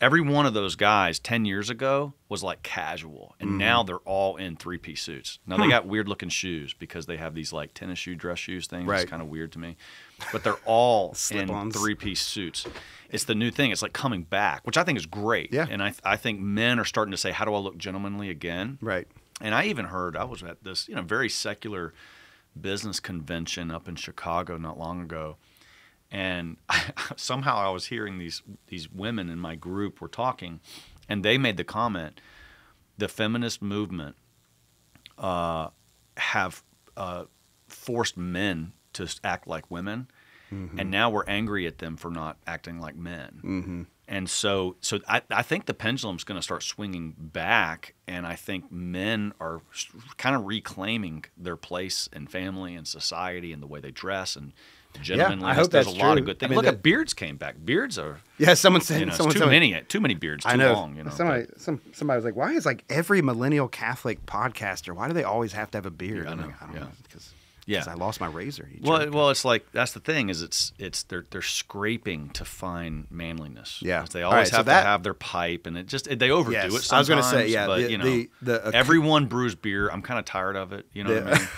Every one of those guys ten years ago was like casual, and now Mm-hmm. they're all in three piece suits. Now they got weird looking shoes because they have these like tennis shoe, dress shoes things. Right. It's kind of weird to me, but they're all (laughs) in three piece suits. It's the new thing. It's like coming back, which I think is great. Yeah. And I, I think men are starting to say, how do I look gentlemanly again? Right. And I even heard, I was at this, you know, very secular business convention up in Chicago not long ago. and (laughs) somehow I was hearing these these women in my group were talking, and they made the comment, the feminist movement uh, have uh, forced men to act like women, and now we're angry at them for not acting like men. Mm-hmm. And so, so I, I think the pendulum's going to start swinging back, and I think men are kind of reclaiming their place in family and society and the way they dress and gentlemanliness. hope There's that's a lot true. of good I things. mean, Look at beards came back. Beards are Yeah, someone said you know, someone too me- many too many beards too I know. long. You know, somebody, but- some, somebody was like, "Why is like every millennial Catholic podcaster? Why do they always have to have a beard?" Yeah, I know, I don't yeah. know, because Yeah. I lost my razor. Well, jerk. well, it's like that's the thing is it's it's they're they're scraping to find manliness. Yeah. they always right, so have that- to have their pipe, and it just they overdo Yes, it. Sometimes, I was gonna say, yeah, but the- you know, the- the- everyone brews beer. I'm kind of tired of it. You know what I mean?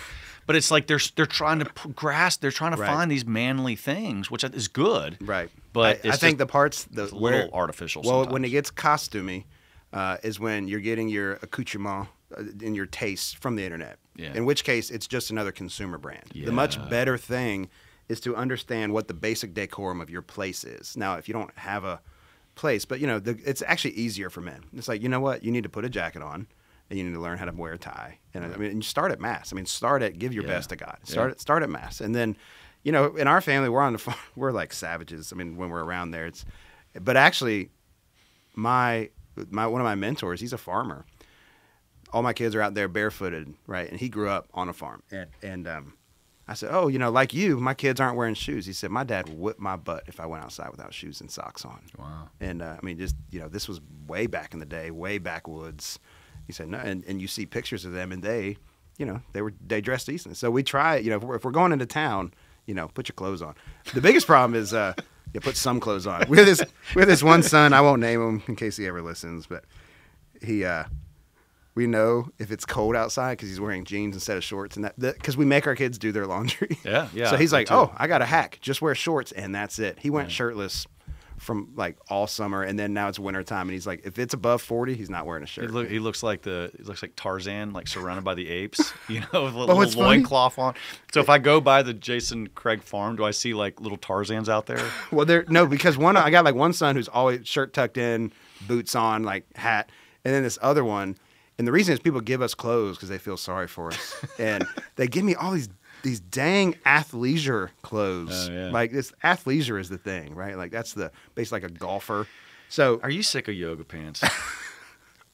But it's like they're they're trying to grasp. They're trying to Right. find these manly things, which is good. right. But I, I think the parts the it's a where little artificial. Well, sometimes. when it gets costumey, uh, is when you're getting your accoutrement uh, in your taste from the internet. Yeah. In which case, it's just another consumer brand. The much better thing is to understand what the basic decorum of your place is. Now, if you don't have a place, but you know, the, it's actually easier for men. It's like you know what, you need to put a jacket on. And you need to learn how to wear a tie. And I mean, and you start at mass. I mean, start at give your Yeah. best to God. Start Yeah. at start at mass, and then, you know, in our family, we're on the (laughs) farm. We're like savages. I mean, when we're around there, it's. But actually, my my one of my mentors, he's a farmer. All my kids are out there barefooted, right? And he grew up on a farm. And and um, I said, oh, you know, like you, my kids aren't wearing shoes. He said, my dad would whip my butt if I went outside without shoes and socks on. wow. And uh, I mean, just you know, this was way back in the day, way backwoods. He said, no, and, and you see pictures of them, and they, you know, they were they dressed decent. So we try, you know, if we're, if we're going into town, you know, put your clothes on. The biggest problem is, uh, you put some clothes on. We have this we have this one son. I won't name him in case he ever listens, but he, uh, we know if it's cold outside because he's wearing jeans instead of shorts, and that because we make our kids do their laundry. (laughs) Yeah, yeah, So he's like, too. oh, I got a hack. Just wear shorts, and that's it. He went shirtless from like all summer, and then now it's winter time, and he's like, if it's above forty, he's not wearing a He, shirt. look, he looks like the he looks like Tarzan, like surrounded by the apes, (laughs) you know, with a oh, little what's funny- loincloth on. So if I go by the Jason Craig farm, do I see like little Tarzans out there? (laughs) Well, there no because one I got like one son who's always shirt tucked in, boots on, like hat, and then this other one. And the reason is people give us clothes because they feel sorry for us, (laughs) and they give me all these these dang athleisure clothes. Oh, yeah. Like this athleisure is the thing, right? Like that's the basically like a golfer. So Are you sick of yoga pants? (laughs)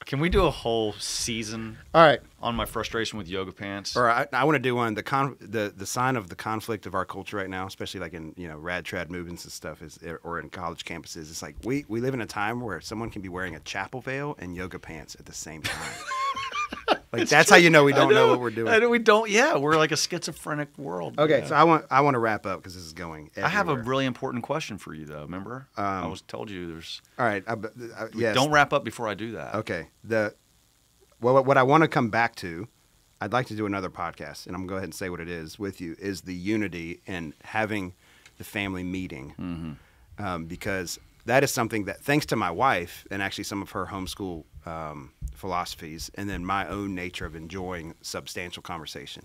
Can we do a whole season all right, on my frustration with yoga pants? Or I, I want to do one. The con, the the sign of the conflict of our culture right now, especially like in you know rad trad movements and stuff, is eh, or in college campuses. It's like we we live in a time where someone can be wearing a chapel veil and yoga pants at the same time. (laughs) like that's how you know we don't know, what we're I doing. know we don't. Yeah, we're like a schizophrenic world. Okay, Yeah. so I want I want to wrap up because this is going. I have a really important question for you, though. Remember, I Um, was told you there's. all right. I, I, yes. Don't wrap up before I do that. Okay. The well, what I want to come back to, I'd like to do another podcast, and I'm gonna go ahead and say what it is with you. Is the unity and having the family meeting, Mm-hmm. um, because that is something that, thanks to my wife and actually some of her homeschool um, philosophies, and then my own nature of enjoying substantial conversation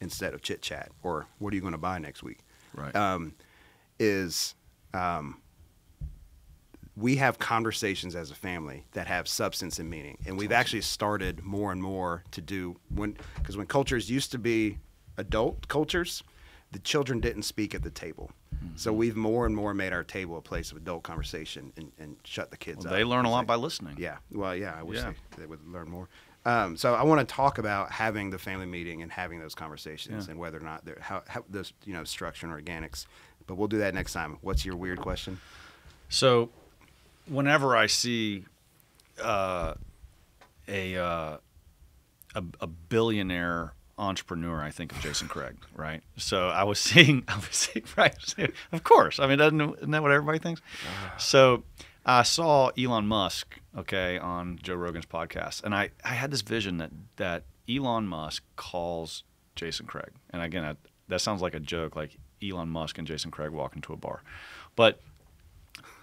instead of chit chat or what are you going to buy next week, Right. um, is um, we have conversations as a family that have substance and meaning, and we've actually started more and more to do when because when cultures used to be adult cultures, the children didn't speak at the table. So Mm-hmm. we've more and more made our table a place of adult conversation and, and shut the kids Well, up. they learn a lot by listening. yeah. Well, yeah. I wish Yeah. They, they would learn more. Um, so I want to talk about having the family meeting and having those conversations Yeah. and whether or not they're how, how those you know structure and organics. But we'll do that next time. What's your weird question? So, whenever I see uh, a, uh, a a billionaire entrepreneur, I think of Jason Craig, right? So I was (laughs) seeing, I was seeing, right? Of course, I mean, doesn't isn't that what everybody thinks? Ah. So I saw Elon Musk, okay, on Joe Rogan's podcast, and I I had this vision that that Elon Musk calls Jason Craig, and again, I, that sounds like a joke, like Elon Musk and Jason Craig walk into a bar, but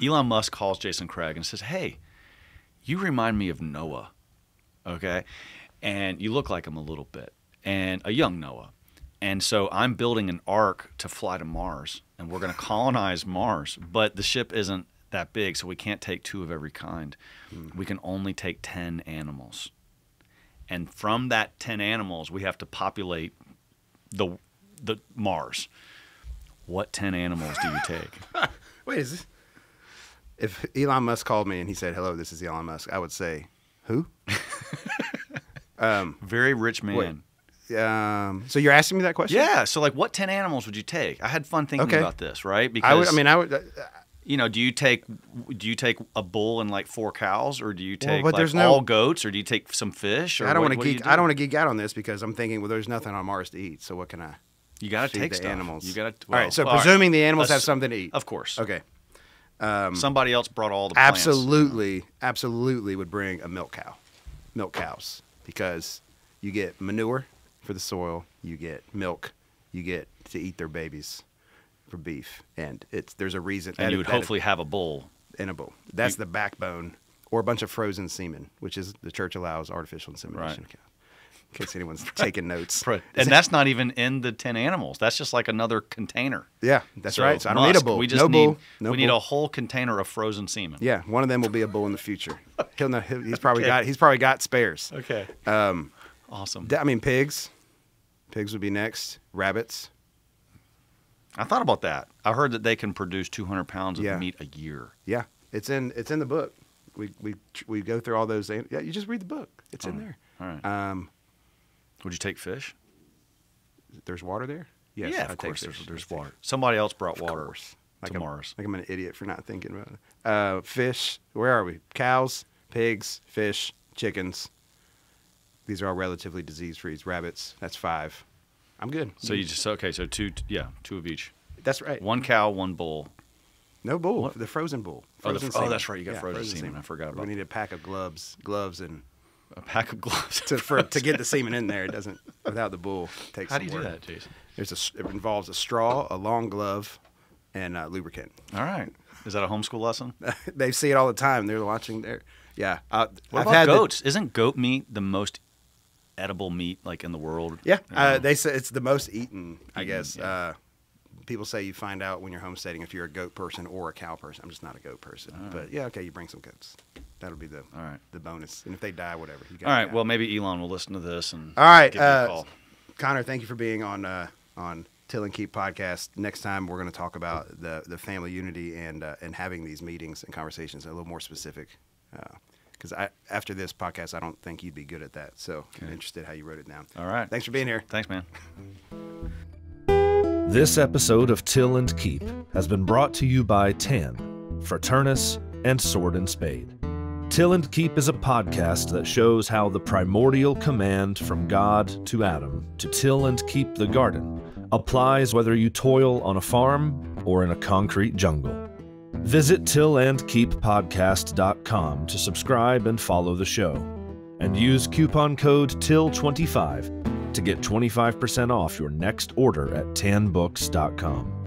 Elon Musk calls Jason Craig and says, "Hey, you remind me of Noah, okay, and you look like him a little bit, and a young Noah, And so I'm building an ark to fly to Mars, and we're going to colonize Mars. But the ship isn't that big, so we can't take two of every kind. Hmm. We can only take 10 animals. And from that 10 animals, we have to populate the, the Mars. What 10 animals do you take? (laughs) Wait, is this? If Elon Musk called me and he said, "Hello, this is Elon Musk," I would say, "Who?" (laughs) Um, Very rich man. Um, so you're asking me that question? Yeah. So, like, what 10 animals would you take? I had fun thinking Okay. about this, right? Because, I would. I mean, I would. Uh, you know, do you take do you take a bull and like four cows, or do you Well, take but like no- all goats, or do you take some fish? Or I don't want to geek. do? I don't want to geek out on this because I'm thinking, well, there's nothing on Mars to eat. So what can I? You got to take the stuff. animals. You got to. all right. So presuming the animals have something to eat. Of course. Okay. Somebody else brought all the plants. Absolutely, absolutely would bring a milk cow, milk cows, because you get manure for the soil, you get milk, you get to eat their babies for beef, and it's there's a reason. And that- you would that- hopefully have a bull. in a bull. That's You- the backbone, or a bunch of frozen semen, which is the church allows artificial insemination. Right. In case anyone's (laughs) taking notes. And that's not even in the ten animals. That's just like another container. Yeah, that's So, right. So I don't need a bull. We just no need bull. No we need a whole container of frozen semen. Yeah, one of them will be a bull in the future. (laughs) He'll know. He's probably Okay. got. He's probably got spares. Okay. Um, Awesome. I mean, pigs. Pigs would be next. Rabbits. I thought about that. I heard that they can produce 200 pounds of Yeah. meat a year. Yeah, it's in. It's in the book. We we we go through all those. Yeah, you just read the book. It's in Oh, there. All right. Um, Would you take fish? there's water there. Yes, yeah, I of course. There's, there's water. Somebody else brought Of water course. to I'm, Mars. Like I'm an idiot for not thinking about it. Uh, fish. Where are we? Cows, pigs, fish, chickens. These are all relatively disease-free. Rabbits. That's five. I'm good. So you just okay. So two, yeah, two of each. That's right. One cow, one bull. No bull. What? The frozen bull. Oh, Frozen fr- oh, that's right, you got frozen semen. I forgot about We need a pack of gloves, gloves, and A pack of gloves. to (laughs) for to get the semen in there. It doesn't without the bull. Takes How do you do that, Jason? There's a. It involves a straw, a long glove, and uh, lubricant. All right. Is that a homeschool lesson? (laughs) they see it all the time. They're watching there. Yeah. Uh, What I've about had the- goats? Isn't goat meat the most edible meat like in the world? yeah. You Uh, they say it's the most eaten. I Eaten, guess. yeah. Uh, people say you find out when you're homesteading if you're a goat person or a cow person. I'm just not a goat person. But yeah, okay, you bring some goats. That'll be the All right. the bonus. And if they die, whatever. You got All right. Well, maybe Elon will listen to this and All right, uh, call. Conor, thank you for being on uh, on Till and Keep podcast. Next time we're going to talk about the the family unity and uh, and having these meetings and conversations a little more specific. Because I after this podcast, I don't think you'd be good at that. So I'm interested how you wrote it down. All right. Thanks for being here. Thanks, man. (laughs) This episode of Till and Keep has been brought to you by Tan, Fraternus, and Sword and Spade. Till and Keep is a podcast that shows how the primordial command from God to Adam to till and keep the garden applies whether you toil on a farm or in a concrete jungle. Visit tillandkeeppodcast.com to subscribe and follow the show. And use coupon code TILL25 to get 25% off your next order at tanbooks.com.